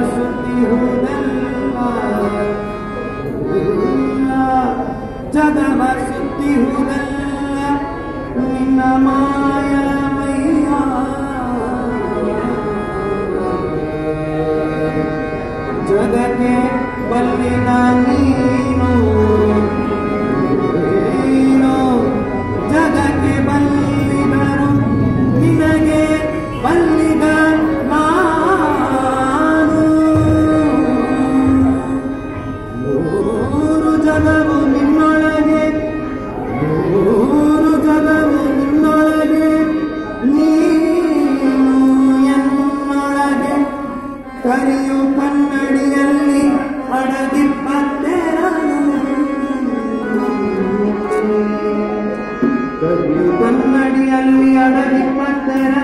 Sunday, who then? Amen.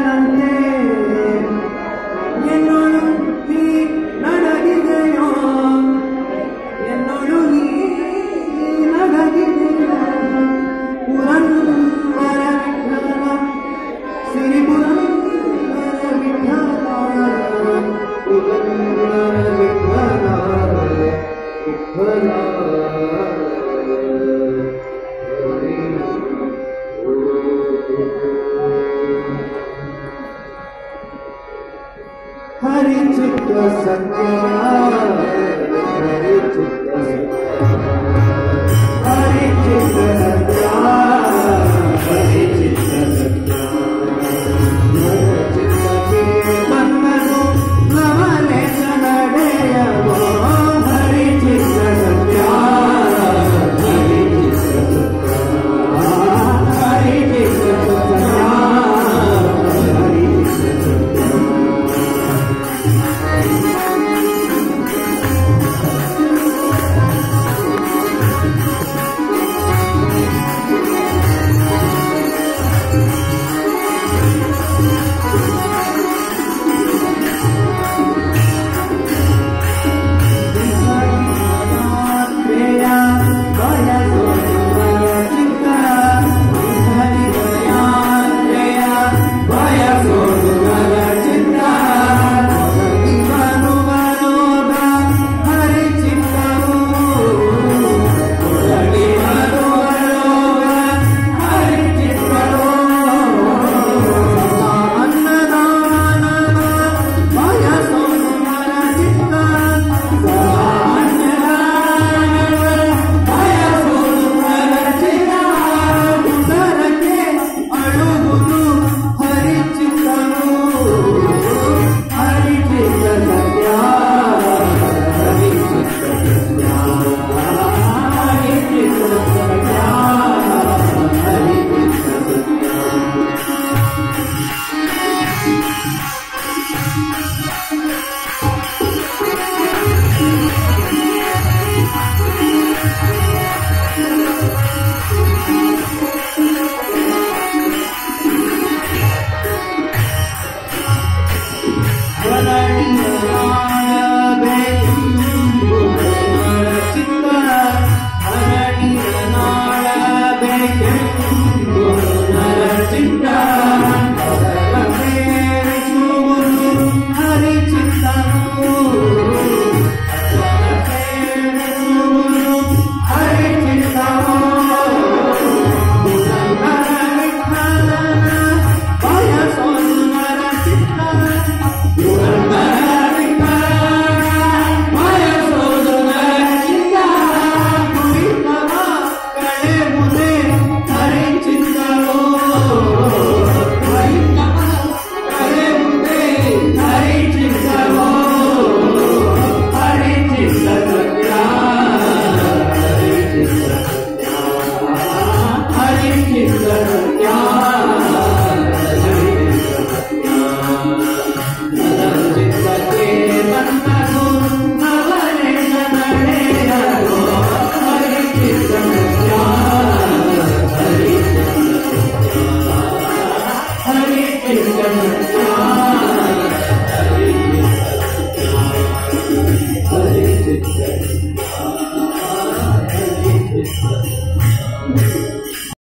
Hari चित्त Satya Cinta